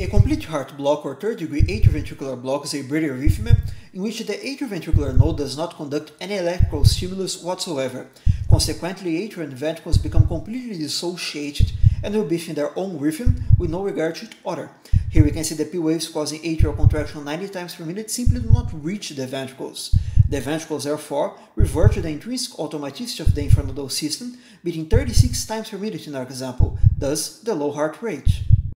A complete heart block or third degree atrioventricular block is a bradyarrhythmia in which the atrioventricular node does not conduct any electrical stimulus whatsoever. Consequently, atrial ventricles become completely dissociated and will be in their own rhythm with no regard to each other. Here we can see the P waves causing atrial contraction 90 times per minute simply do not reach the ventricles. The ventricles therefore revert to the intrinsic automaticity of the infranodal system, beating 36 times per minute in our example, thus the low heart rate.